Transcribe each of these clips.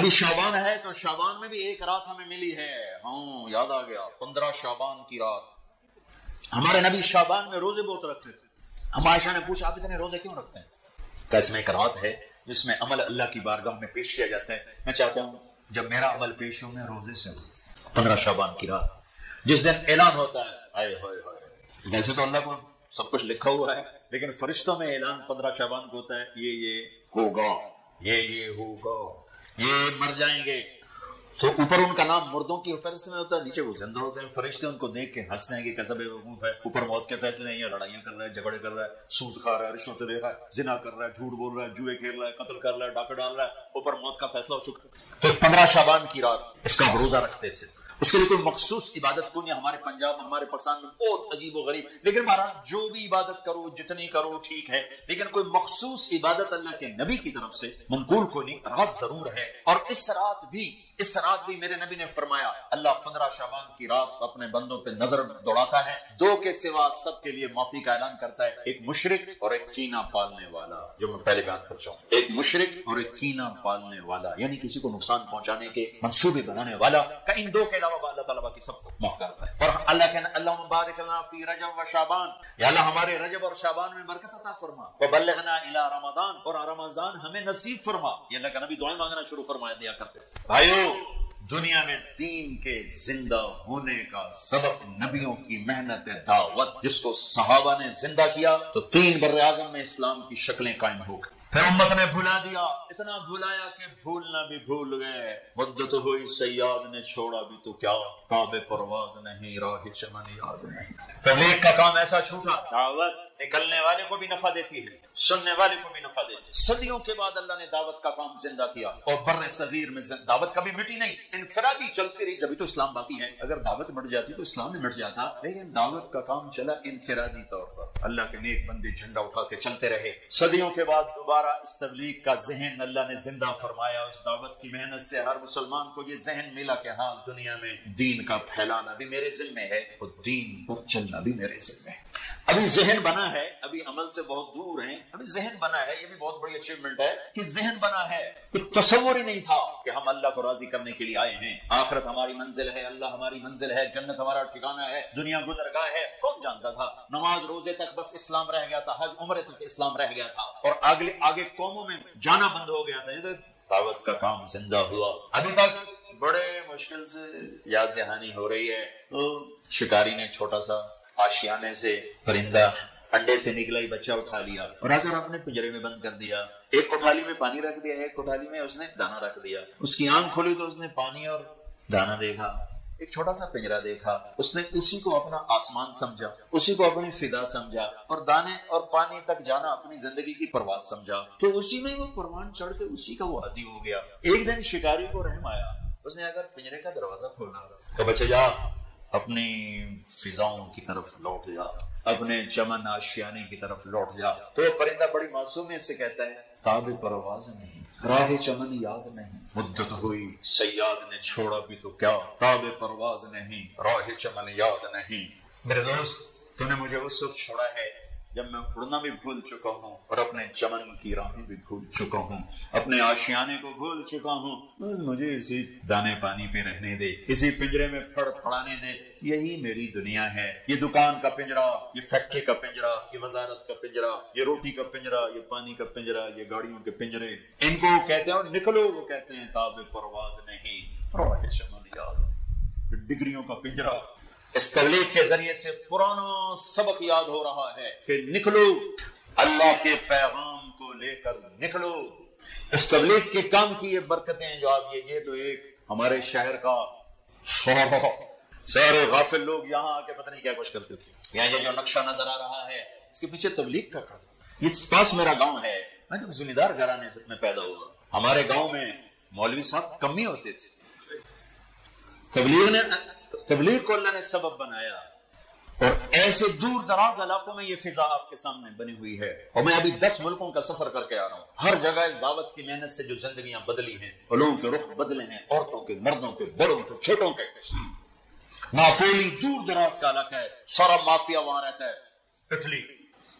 अभी शाबान है तो शाबान में भी एक रात हमें मिली है। हाँ याद आ गया, पंद्रह शाबान की रात। हमारे नबी शाबान में रोज़े बहुत रखते थे। हम आयशा ने पूछा, आप इतने रोज़े क्यों रखते हैं? कैसे एक रात है जिसमें अमल अल्लाह की बारगाह में पेश किया जाता है। मैं चाहता हूँ, जब मेरा अमल पेश हो मैं रोज़े से पंद्रह शाबान की रात। जिस दिन ऐलान होता है, आए होए वैसे तो अल्लाह को सब कुछ लिखा हुआ है, लेकिन फरिश्तों में ऐलान पंद्रह शाबान को होता है। ये ये होगा, ये ये होगा। ये मर जाएँगे। तो ऊपर उनका नाम मुर्दों की फहरिस्त में होता है, नीचे वो ज़िंदा होते हैं। फरिश्ते उनको देख के हँसते हैं कि कैसा बेवकूफ़ है ऊपर मौत के फैसले हैं, लड़ाइयाँ कर रहा है, झगड़े कर रहा है सूद खा रहा है, रिश्वत दे रहा है, जिना कर रहा है, झूठ बोल रहा है, जुए खेल रहा है, कत्ल कर रहा है डाका डाल रहा है, ऊपर मौत का फैसला हो चुका तो पंद्रह शाबान की रात, इसका भरोसा रखते थे। उसके लिए कोई मखसूस इबादत को नहीं, हमारे पंजाब, हमारे पाकिस्तान में बहुत अजीब व गरीब। लेकिन महाराज, जो भी इबादत करो, जितनी करो, ठीक है। लेकिन कोई मखसूस इबादत अल्लाह के नबी की तरफ़ से मनकूल को नहीं, रात ज़रूर है। और इस रात भी, इस रात भी मेरे नबी ने फरमाया, अल्लाह पंद्रह शाबान की रात अपने बंदों पे नज़र दौड़ाता है। दो के सिवा सबके लिए माफ़ी का ऐलान करता है। एक मुशरक और एक कीना पालने वाला, जो मैं पहले बयान कर चुका एक मुशरक और एक कीना पालने वाला, यानी किसी को नुकसान पहुँचाने के मंसूबे बनाने वाला। का इन दो के अलावा हमारे रजब और शाबान में बरकत अता फरमा। इला और रमज़ान हमें नसीब फरमा। का नबी दुआएँ मांगना शुरू दिया करते थे। दुनिया में दीन के ज़िंदा होने का सबक नबियों की मेहनत, दावत, जिसको सहाबा ने ज़िंदा किया तो तीन बर आज़म में इस्लाम की शक्लें कायम हो गई। फिर उम्मत ने भुला दिया। इतना भुलाया कि भूलना भी भूल गए। मुद्दत हुई, सयाद ने छोड़ा भी तो क्या? ताबे परवाज नहीं, राह चमन याद नहीं। तबलीग का काम ऐसा छूटा, दावत निकलने वाले को भी नफा देती है, सुनने वाले को भी नफा देती है। सदियों के बाद अल्लाह ने दावत का काम ज़िंदा किया और बर्र सगीर में दावत कभी मिटी नहीं। इनफरादी चलती रही, जब तो इस्लाम बाकी है। अगर दावत मिट जाती तो इस्लाम भी मिट जाता। लेकिन दावत का काम चला इनफरादी तौर पर। अल्लाह के नेक बंदे झंडा उठा के चलते रहे। सदियों के बाद दोबारा इस तबलीग का जहन अल्लाह ने ज़िंदा फरमाया। उस दावत की मेहनत से हर मुसलमान को ये जहन मिला कि हाँ दुनिया में दीन का फैलाना भी मेरे जिम्मे है और दीन पर चलना भी मेरे जिम्मे है। अभी जहन बना है, अभी अमल से बहुत दूर हैं, अभी जहन बना है, ये भी बहुत बड़ी अचीवमेंट है कि जहन बना है। कुछ तस्वुर ही नहीं था कि हम अल्लाह को राज़ी करने के लिए आए हैं। आखिरत हमारी मंजिल है, अल्लाह हमारी मंजिल है, जन्नत हमारा ठिकाना है, दुनिया गुजरगा है, कौन जानता था? नमाज़ रोज़े तक बस इस्लाम रह गया था, हज उम्र तक इस्लाम रह गया था। और आगे आगे कौमों में जाना बंद हो गया था। तो दावत का काम ज़िंदा हुआ। अभी तक बड़े मुश्किल से याद दहानी हो रही है। तो शिकारी ने छोटा सा आशियाने से परिंदा अंडे से निकला ही बच्चा उठा लिया। और अगर आपने पिंजरे में बंद कर दिया, एक कोठाली में पानी रख दिया, एक कोठाली में उसने दाना रख दिया, उसकी आँख खोली तो उसने पानी और दाना देखा, एक छोटा सा पिंजरा देखा, उसने उसी को अपना आसमान समझा, उसी को अपनी फिदा समझा, और दाने और पानी तक जाना अपनी ज़िंदगी की परवाज समझा। तो उसी में वो परवान चढ़ के उसी का वो आदि हो गया। एक दिन शिकारी को रहम आया, उसने अगर पिंजरे का दरवाज़ा खोलना कब बच्चा जा अपनी फिजाओं की तरफ़ लौट जा, अपने चमन आशियाने की तरफ़ लौट जा। तो परिंदा बड़ी मासूमियत से कहता है, ताब परवाज नहीं, राह चमन याद नहीं, मुद्दत हुई, सयाद ने छोड़ा भी तो क्या, ताब परवाज नहीं, राह चमन याद नहीं। मेरे दोस्त, तूने मुझे उस वक्त छोड़ा है जब मैं उड़ना भी भूल चुका हूँ और अपने चमन की राहें भी भूल चुका हूँ, अपने आशियाने को भूल चुका हूँ, बस मुझे इसी दाने पानी पे रहने दे, इसी पिंजरे में फड़ फड़ाने दे। यही मेरी दुनिया है। ये दुकान का पिंजरा, ये फैक्ट्री का पिंजरा, ये वजारत का पिंजरा, ये रोटी का पिंजरा, ये पानी का पिंजरा, ये गाड़ियों के पिंजरे। इनको कहते हैं निकलो, वो कहते हैं ताब परवाज नहीं डिग्रियों का पिंजरा इस तबलीग के ज़रिए से पुराना सबक याद हो रहा है कि निकलो। अल्लाह के पैगाम को लेकर निकलो। इस तबलीग के काम की ये बरकतें जो आप ये ये तो एक हमारे शहर का सारे गाफिल लोग यहाँ आके पता नहीं क्या कुछ करते थे। यहाँ ये जो नक्शा नज़र आ रहा है, इसके पीछे तबलीग का काम। ये पास मेरा गाँव है। मैं तो जिम्मेदार घराने में पैदा हुआ। हमारे गाँव में मौलवी साहब कम होते थे। तबलीग ने तबलीग को अल्लाह ने सबब बनाया। और ऐसे दूर दराज इलाकों में ये फिजा आपके सामने बनी हुई है। और मैं अभी दस मुल्कों का सफ़र करके आ रहा हूँ। हर जगह इस दावत की मेहनत से जो जिंदगियाँ बदली हैं लोगों के रुख बदले हैं, औरतों के, मर्दों के, बड़ों के, छोटों के। नापोली दूर दराज का इलाका है। सारा माफिया वहाँ रहता है। इटली।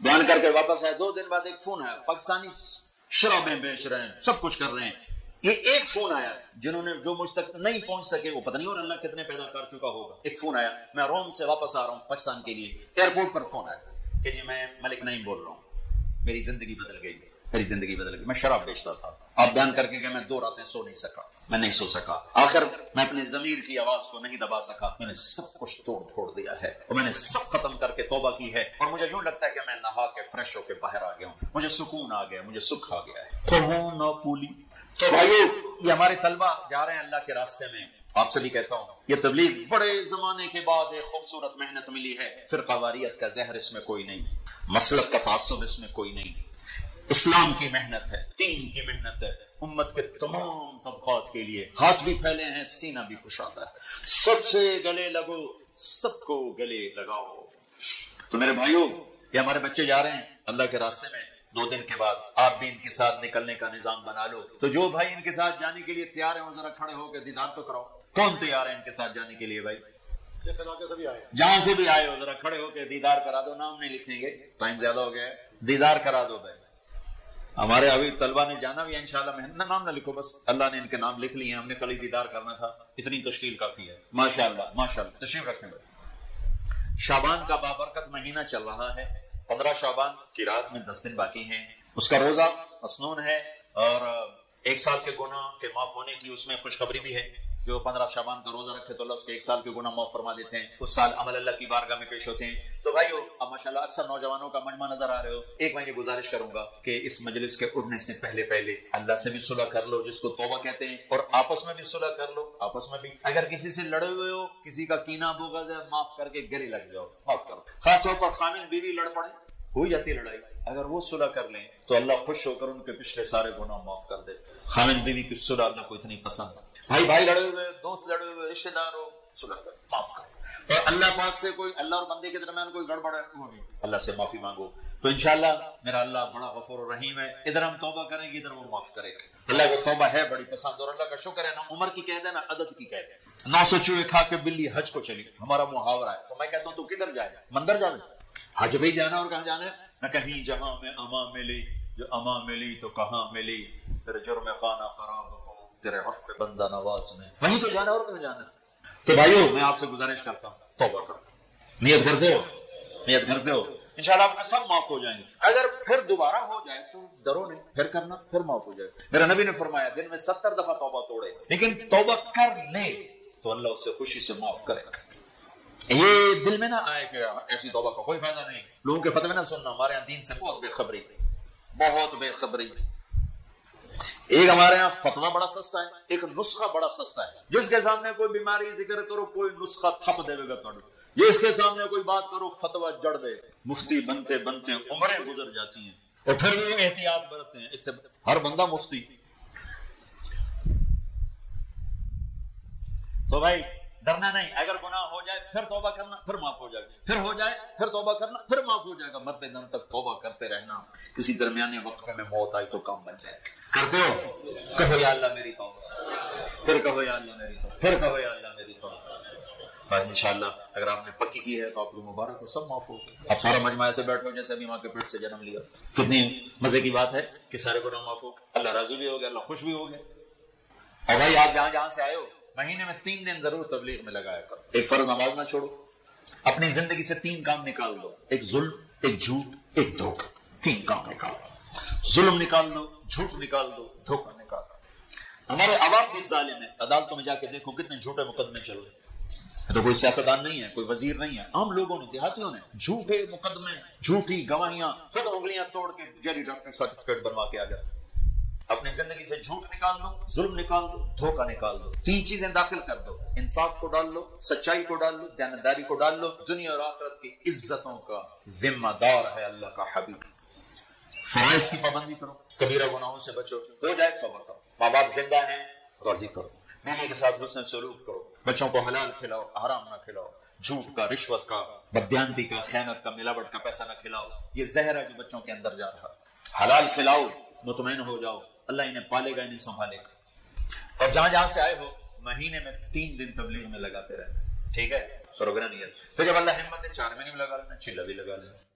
बयान करके वापस आए। दो दिन बाद एक फ़ोन है पाकिस्तानी शराबें बेच रहे हैं, सब कुछ कर रहे हैं। ये एक फ़ोन आया जिन्होंने, जो मुझ तक नहीं पहुँच सके, वो पता नहीं और अल्लाह कितने पैदा कर चुका होगा। एक फ़ोन आया, मैं रोम से वापस आ रहा हूँ पाकिस्तान के लिए। एयरपोर्ट पर फ़ोन आया। कि जी, मैं मलिक नहीं बोल रहा हूँ। मेरी ज़िंदगी बदल गई, मेरी ज़िंदगी बदल गई। मैं शराब बेचता था। आप बयान करके गए, मैं दो रातें सो नहीं सका, मैं नहीं सो सका। आखिर मैं अपने जमीर की आवाज़ को नहीं दबा सका। मैंने सब कुछ तोड़ फोड़ दिया है और मैंने सब खत्म करके तोबा की है। और मुझे यूँ लगता है कि मैं नहा के फ्रेश होके बाहर आ गया हूँ। मुझे सुकून आ गया, मुझे सुख आ गया है। तो तो भाइयों ये हमारे तलबा जा रहे हैं अल्लाह के रास्ते में। आपसे भी कहता हूँ, ये तबलीग बड़े जमाने के बाद एक खूबसूरत मेहनत मिली है। फिर कवारियत का जहर इसमें कोई नहीं, मसलत का तासब इसमें कोई नहीं। इस्लाम की मेहनत है, दीन की मेहनत है, उम्मत के तमाम तबकात के लिए। हाथ भी फैले हैं, सीना भी खुशादा है। सबसे गले लगो, सबको गले लगाओ। तो मेरे भाइयों, ये हमारे बच्चे जा रहे हैं अल्लाह के रास्ते में। दो दिन के बाद आप भी इनके साथ निकलने का निज़ाम बना लो। तो जो भाई इनके साथ जाने के लिए तैयार है वो जरा खड़े होकर दीदार तो कराओ। कौन तैयार है इनके साथ जाने के लिए भाई? जहाँ से भी आए हो जरा खड़े होकर दीदार करा दो। नाम नहीं लिखेंगे टाइम ज़्यादा हो गया दीदार करा दो भाई। हमारे अभी तलबा ने जाना भी इंशाल्लाह मेहनत नाम ना लिखो बस अल्लाह ने इनके नाम लिख लिए हमने खाली दीदार करना था। इतनी तश्कील काफ़ी है। माशाल्लाह माशाल्लाह। तशरीफ़ रखने में शाबान का बाबरकत महीना चल रहा है। पंद्रह शाबान की रात में दस दिन बाकी हैं। उसका रोजा मसनून है और एक साल के गुना के माफ़ होने की उसमें खुशखबरी भी है। जो पंद्रह शाबान का रोजा रखे तो अल्लाह उसके एक साल के गुना माफ़ फरमा देते हैं। उस साल अमल अल्लाह की बारगाह में पेश होते हैं। तो भाई अब माशाल्लाह अक्सर नौजवानों का मजमा नज़र आ रहे हो। एक मैं ये गुजारिश करूँगा कि इस मजलिस के उड़ने से पहले पहले अल्लाह से भी सुलह कर लो, जिसको तोबा कहते हैं, और आपस में भी सुलह कर लो, आपस में भी। अगर किसी से लड़े हुए हो, किसी का कीना बोगज है माफ़ करके गले लग जाओ, माफ़ करो। खासतौर पर खामिन बीवी लड़ पड़े, हो जाती लड़ाई। अगर वो सुलह कर लें तो अल्लाह खुश होकर उनके पिछले सारे गुनाह माफ़ कर दे। खामिन बीवी की सुलह अल्लाह को इतनी पसंद भाई भाई लड़े हुए, दोस्त लड़े हुए, रिश्तेदार हो सुलह कर, माफ़ कर। और अल्लाह पाक से कोई, अल्लाह और बंदे के दरमियान कोई गड़बड़ है, वो नहीं। अल्लाह से माफ़ी मांगो। तो इनशाला मेरा अल्लाह बड़ा गफूर रहीम है। इधर हम तौबा करेंगे, इधर वो माफ़ करेगा। अल्लाह को तौबा है, बड़ी पसंद, और अल्लाह का शुक्र है, ना उम्र की कहते हैं, ना अदद की कहते हैं। नौ सौ चूहे खा के बिल्ली हज को चली हमारा मुहावरा है। तो मैं कहता हूँ, तू किधर जाए मंदिर जाए हज भी जाना और कहा जाना है? न कहीं जहाँ में अमा मिली, जो अमा मिली तो कहाँ मिली? फिर जुर्म खाना खराब तेरे हर्फ बंदा नवाज़ में वहीं तो जाना और कहीं जाना? तो भाइयों, मैं आपसे गुजारिश करता हूँ। तोबा करो। नियत करते हो? नियत करते हो? इंशाल्लाह आपका सब माफ़ हो जाएँगे। अगर फिर दोबारा हो जाए तो डरो नहीं। फिर करना, फिर माफ़ हो जाए। मेरा नबी ने फरमाया, दिन में सत्तर दफ़ा तोबा तोड़े। लेकिन तोबा कर ले तो अल्लाह उससे खुशी से माफ़ करेगा। ये दिल में ना आए कि ऐसी तोबा का कोई फ़ायदा नहीं। लोगों के फतवे ना सुनना, हमारे यहाँ दीन से बहुत बेखबरी। बहुत बेखबरी। एक हमारे यहाँ फतवा बड़ा सस्ता है, एक नुस्खा बड़ा सस्ता है। जिसके सामने कोई बीमारी ज़िक्र करो, कोई नुस्खा थप देगा तुम ये इसके सामने कोई बात करो, फतवा जड़ दे। मुफ्ती बनते बनते उम्रें गुजर जाती हैं। और फिर भी एहतियात बरतते हैं। हर बंदा मुफ्ती। तो भाई, डरना नहीं। अगर गुनाह हो जाए, फिर तोबा करना, फिर माफ़ हो जाएगा। फिर हो जाए, फिर तोबा करना, फिर माफ़ हो जाएगा। मरते दम तक तोबा करते रहना। किसी दरमियाने वक्त में मौत आई तो काम बन जाएगा। करते हो? कहो या अल्लाह मेरी तो फिर कहो या अल्लाह मेरी तो फिर कहो या अल्लाह मेरी तो और इंशाल्लाह अगर आपने पक्की की है तो आपको मुबारक हो सब माफ़ हो। आप सारा मजमा ऐसे बैठ बैठो जैसे अभी माँ के पेट से जन्म लिया। कितनी मज़े की बात है कि सारे गुनाह माफ़ हो अल्लाह राजू भी हो गया अल्लाह खुश भी हो गया। और भाई आप जहाँ जहाँ से आए हो महीने में तीन दिन ज़रूर तबलीग में लगाया करो। एक फ़र्ज़ नमाज़ ना छोड़ो। अपनी ज़िंदगी से तीन काम निकाल दो। एक जुल्म एक झूठ एक धोखा। तीन काम निकाल दो। जुल्म निकाल दो, झूठ निकाल दो, धोखा निकाल दो। हमारे अवाम भी जालिम है। अदालतों में जाके देखो कितने झूठे मुकदमे चल रहे तो कोई सियासतदान नहीं है, कोई वज़ीर नहीं है। आम लोगों ने, देहातियों ने झूठे मुकदमे, झूठी गवाहियाँ, खुद उंगलियाँ तोड़ के जरी डॉक्टर सर्टिफिकेट बनवा के आ जाते अपनी ज़िंदगी से झूठ निकाल दो, जुल्म निकाल दो, धोखा निकाल दो। तीन चीज़ें दाखिल कर दो। इंसाफ को डाल लो, सच्चाई को डाल लो दयानतदारी को डाल लो। दुनिया और आखिरत की इज्जतों का जिम्मेदार है अल्लाह का हबीब। फराइज की पाबंदी करो, कबीरा गुनाहों से बचो। हो जाए तोबा करो माँ बाप ज़िंदा है, राज़ी करो। बीवी के साथ हुसन सलूक करो। बच्चों को हलाल खिलाओ, आराम ना खिलाओ। झूठ का, रिश्वत का बद्यांती का, खैनत का, मिलावट का पैसा ना खिलाओ। ये जहर है जो बच्चों के अंदर जा रहा। हलाल खिलाओ, मुतमैन हो जाओ। अल्लाह इन्हें पालेगा, इन्हें संभालेगा। और जहाँ जहाँ से आए हो, महीने में तीन दिन तबलीग में लगाते रहना। ठीक है? प्रोग्राम फिर जब अल्लाह हिम्मत चार महीने में लगा लेना, चिल्ला भी लगा लेना।